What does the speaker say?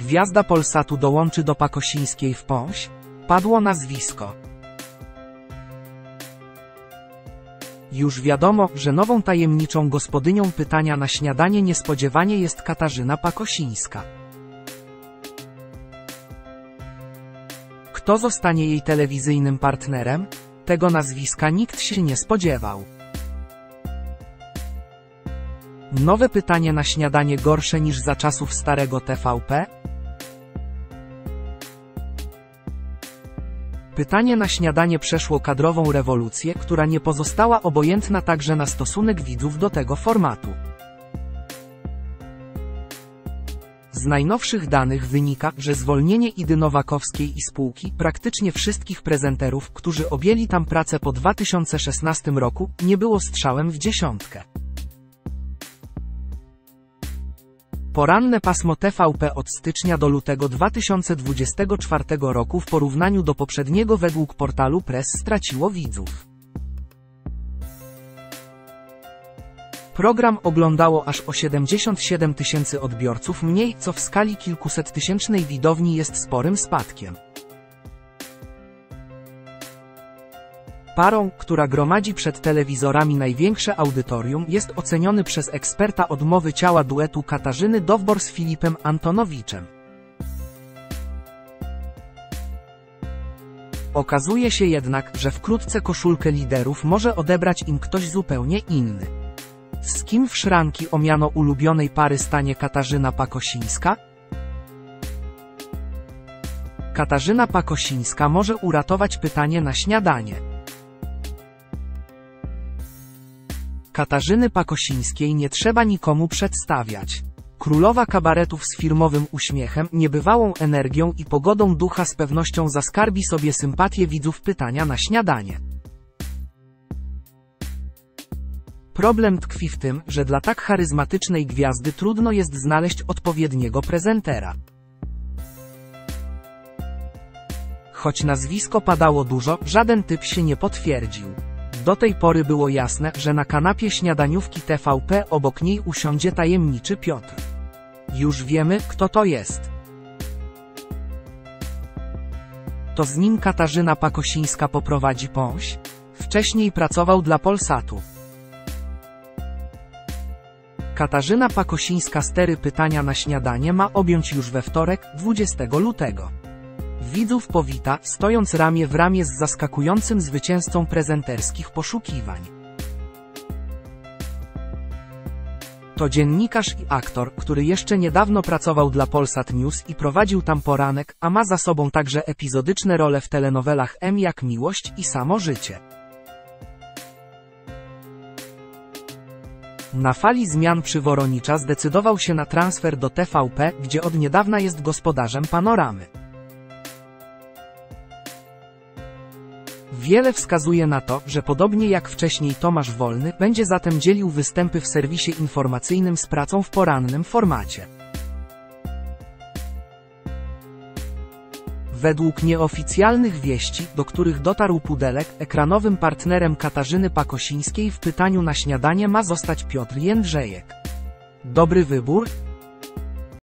Gwiazda Polsatu dołączy do Pakosińskiej w Pąś? Padło nazwisko. Już wiadomo, że nową tajemniczą gospodynią pytania na śniadanie niespodziewanie jest Katarzyna Pakosińska. Kto zostanie jej telewizyjnym partnerem? Tego nazwiska nikt się nie spodziewał. Nowe pytanie na śniadanie gorsze niż za czasów starego TVP? Pytanie na śniadanie przeszło kadrową rewolucję, która nie pozostała obojętna także na stosunek widzów do tego formatu. Z najnowszych danych wynika, że zwolnienie Idy Nowakowskiej i spółki, praktycznie wszystkich prezenterów, którzy objęli tam pracę po 2016 roku, nie było strzałem w dziesiątkę. Poranne pasmo TVP od stycznia do lutego 2024 roku w porównaniu do poprzedniego według portalu Press straciło widzów. Program oglądało aż o 77 tysięcy odbiorców mniej, co w skali kilkusettysięcznej widowni jest sporym spadkiem. Parą, która gromadzi przed telewizorami największe audytorium, jest oceniony przez eksperta odmowy ciała duetu Katarzyny Dowbor z Filipem Antonowiczem. Okazuje się jednak, że wkrótce koszulkę liderów może odebrać im ktoś zupełnie inny. Z kim w szranki o miano ulubionej pary stanie Katarzyna Pakosińska? Katarzyna Pakosińska może uratować pytanie na śniadanie. Katarzyny Pakosińskiej nie trzeba nikomu przedstawiać. Królowa kabaretów z firmowym uśmiechem, niebywałą energią i pogodą ducha z pewnością zaskarbi sobie sympatię widzów pytania na śniadanie. Problem tkwi w tym, że dla tak charyzmatycznej gwiazdy trudno jest znaleźć odpowiedniego prezentera. Choć nazwisko padało dużo, żaden typ się nie potwierdził. Do tej pory było jasne, że na kanapie śniadaniówki TVP obok niej usiądzie tajemniczy Piotr. Już wiemy, kto to jest. To z nim Katarzyna Pakosińska poprowadzi Pąś? Wcześniej pracował dla Polsatu. Katarzyna Pakosińska stery pytania na śniadanie ma objąć już we wtorek, 20 lutego. Widzów powita, stojąc ramię w ramię z zaskakującym zwycięzcą prezenterskich poszukiwań. To dziennikarz i aktor, który jeszcze niedawno pracował dla Polsat News i prowadził tam poranek, a ma za sobą także epizodyczne role w telenowelach M jak Miłość i Samo Życie. Na fali zmian przyworonicza zdecydował się na transfer do TVP, gdzie od niedawna jest gospodarzem panoramy. Wiele wskazuje na to, że podobnie jak wcześniej Tomasz Wolny, będzie zatem dzielił występy w serwisie informacyjnym z pracą w porannym formacie. Według nieoficjalnych wieści, do których dotarł Pudelek, ekranowym partnerem Katarzyny Pakosińskiej w pytaniu na śniadanie ma zostać Piotr Jędrzejek. Dobry wybór?